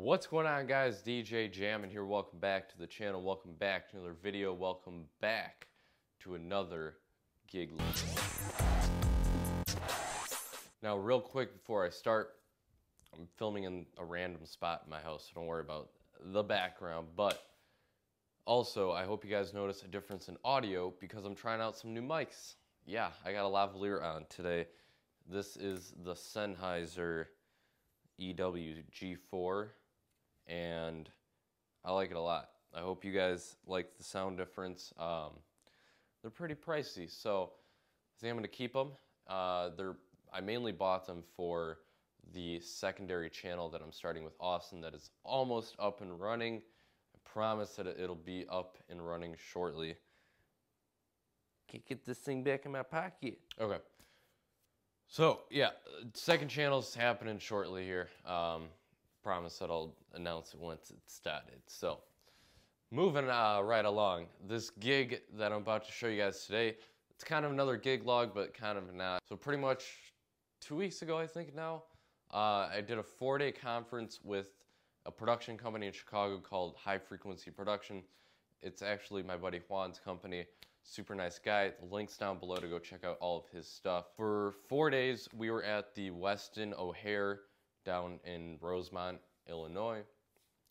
What's going on guys? DJ Jamin here. Welcome back to the channel. Welcome back to another video. Welcome back to another gig Now real quick before I start, I'm filming in a random spot in my house, so don't worry about the background. But also, I hope you guys notice a difference in audio because I'm trying out some new mics. Yeah, I got a lavalier on today. This is the Sennheiser EW-G4 and I like it a lot. I hope you guys like the sound difference. Um, they're pretty pricey, so I think I'm gonna keep them. Uh, they're I mainly bought them for the secondary channel that I'm starting with Austin that is almost up and running. I promise that it'll be up and running shortly. Can't get this thing back in my pocket. Okay. So yeah, second channel's happening shortly here. Um, promise that I'll announce it once it's started. So, moving uh, right along, this gig that I'm about to show you guys today, it's kind of another gig log, but kind of not. So pretty much two weeks ago, I think now, uh, I did a four-day conference with a production company in Chicago called High Frequency Production. It's actually my buddy Juan's company. Super nice guy. The link's down below to go check out all of his stuff. For four days, we were at the Westin O'Hare down in Rosemont, Illinois.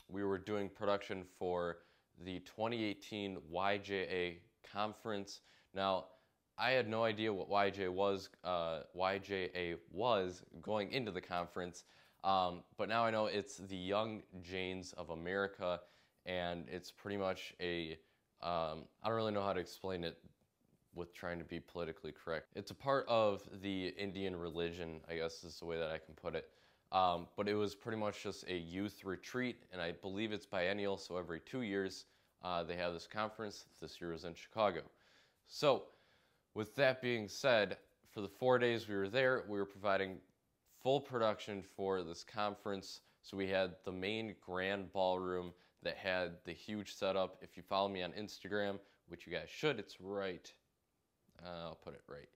We were doing production for the 2018 YJA conference. Now, I had no idea what YJ was, uh, YJA was going into the conference, um, but now I know it's the Young Jains of America, and it's pretty much a um, I don't really know how to explain it with trying to be politically correct. It's a part of the Indian religion, I guess is the way that I can put it. Um, but it was pretty much just a youth retreat, and I believe it's biennial, so every two years uh, they have this conference. This year was in Chicago. So, with that being said, for the four days we were there, we were providing full production for this conference. So, we had the main grand ballroom that had the huge setup. If you follow me on Instagram, which you guys should, it's right. Uh, I'll put it right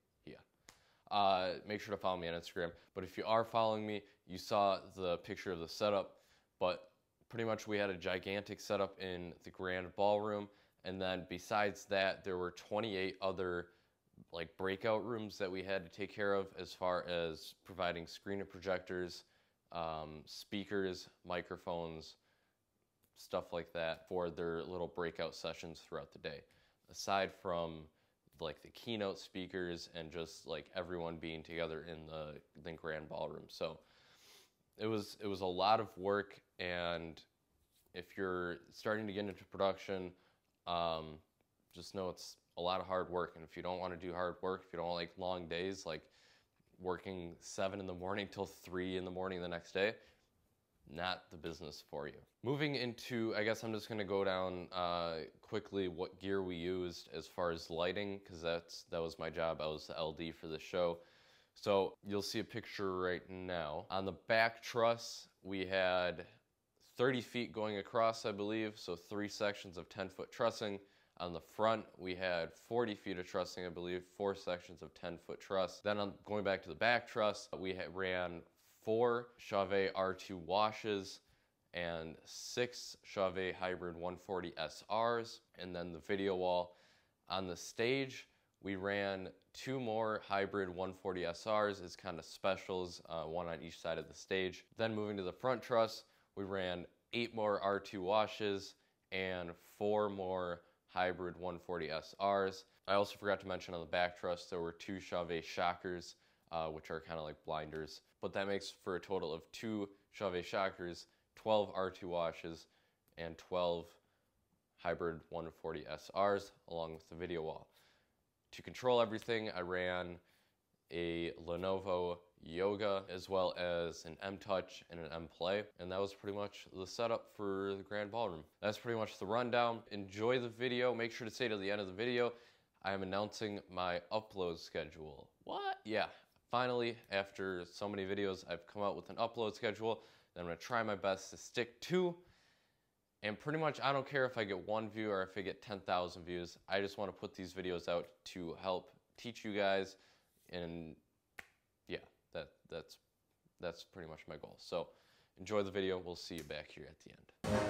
uh, make sure to follow me on Instagram. But if you are following me, you saw the picture of the setup. But pretty much we had a gigantic setup in the grand ballroom. And then besides that, there were 28 other like breakout rooms that we had to take care of as far as providing screen and projectors, um, speakers, microphones, stuff like that for their little breakout sessions throughout the day. Aside from like the keynote speakers and just like everyone being together in the, the grand ballroom. So it was it was a lot of work and if you're starting to get into production, um, just know it's a lot of hard work. And if you don't want to do hard work, if you don't like long days, like working seven in the morning till three in the morning the next day, not the business for you. Moving into, I guess I'm just gonna go down uh, quickly what gear we used as far as lighting, because that's that was my job. I was the LD for the show. So you'll see a picture right now. On the back truss, we had 30 feet going across, I believe, so three sections of 10 foot trussing. On the front, we had 40 feet of trussing, I believe, four sections of 10 foot truss. Then on, going back to the back truss, we ran four Chauvet R2 washes and six Chauvet Hybrid 140 SRs, and then the video wall. On the stage, we ran two more hybrid 140 SRs as kind of specials, uh, one on each side of the stage. Then moving to the front truss, we ran eight more R2 washes and four more hybrid 140 SRs. I also forgot to mention on the back truss, there were two Chauvet shockers, uh, which are kind of like blinders but that makes for a total of two Chauvet shockers, 12 R2 washes, and 12 hybrid 140 SRs along with the video wall. To control everything, I ran a Lenovo Yoga as well as an M-Touch and an M-Play and that was pretty much the setup for the Grand Ballroom. That's pretty much the rundown. Enjoy the video. Make sure to stay to the end of the video. I am announcing my upload schedule. What? Yeah, Finally, after so many videos, I've come out with an upload schedule that I'm gonna try my best to stick to. And pretty much, I don't care if I get one view or if I get 10,000 views. I just wanna put these videos out to help teach you guys. And yeah, that, that's, that's pretty much my goal. So enjoy the video. We'll see you back here at the end.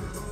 All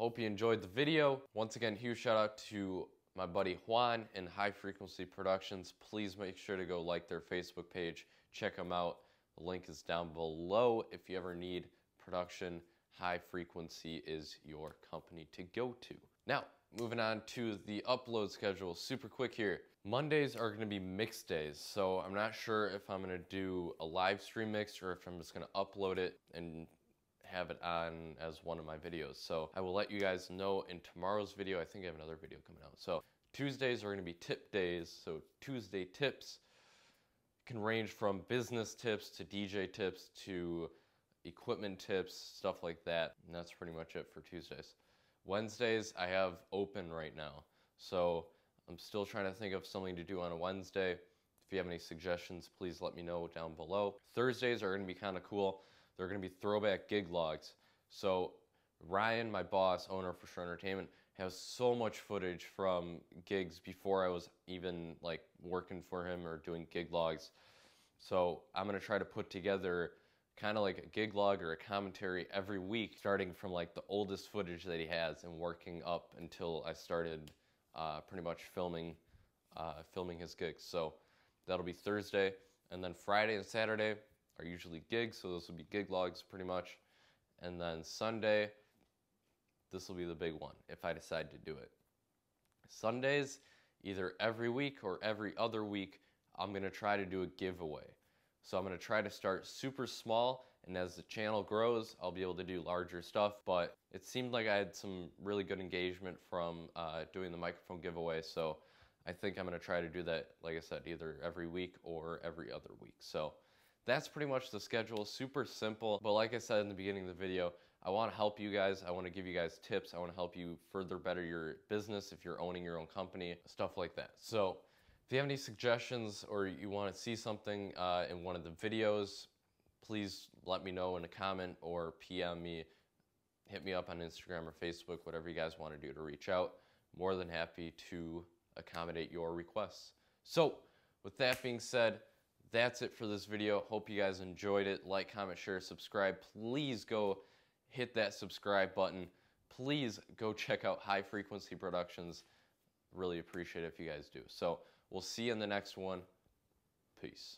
Hope you enjoyed the video. Once again, huge shout out to my buddy Juan in High Frequency Productions. Please make sure to go like their Facebook page, check them out. The link is down below if you ever need production. High Frequency is your company to go to. Now, moving on to the upload schedule, super quick here. Mondays are going to be mix days, so I'm not sure if I'm going to do a live stream mix or if I'm just going to upload it and have it on as one of my videos. So I will let you guys know in tomorrow's video. I think I have another video coming out. So Tuesdays are going to be tip days. So Tuesday tips can range from business tips to DJ tips to equipment tips, stuff like that. And that's pretty much it for Tuesdays. Wednesdays I have open right now. So I'm still trying to think of something to do on a Wednesday. If you have any suggestions, please let me know down below. Thursdays are going to be kind of cool. They're going to be throwback gig logs. So Ryan, my boss, owner for Sure Entertainment, has so much footage from gigs before I was even like working for him or doing gig logs. So I'm to try to put together kind of like a gig log or a commentary every week, starting from like the oldest footage that he has and working up until I started uh, pretty much filming uh, filming his gigs. So that'll be Thursday, and then Friday and Saturday are usually gigs, so those will be gig logs pretty much. And then Sunday, this will be the big one if I decide to do it. Sundays, either every week or every other week, I'm to try to do a giveaway. So I'm to try to start super small and as the channel grows, I'll be able to do larger stuff. But it seemed like I had some really good engagement from uh, doing the microphone giveaway. So I think I'm to try to do that, like I said, either every week or every other week. So that's pretty much the schedule. Super simple. But like I said in the beginning of the video, I want to help you guys. I want to give you guys tips. I want to help you further better your business if you're owning your own company, stuff like that. So if you have any suggestions or you want to see something uh, in one of the videos, please let me know in a comment or PM me. Hit me up on Instagram or Facebook, whatever you guys want to do to reach out. More than happy to accommodate your requests. So, with that being said, that's it for this video. Hope you guys enjoyed it. Like, comment, share, subscribe. Please go hit that subscribe button. Please go check out High Frequency Productions. Really appreciate it if you guys do. So, we'll see you in the next one. Peace.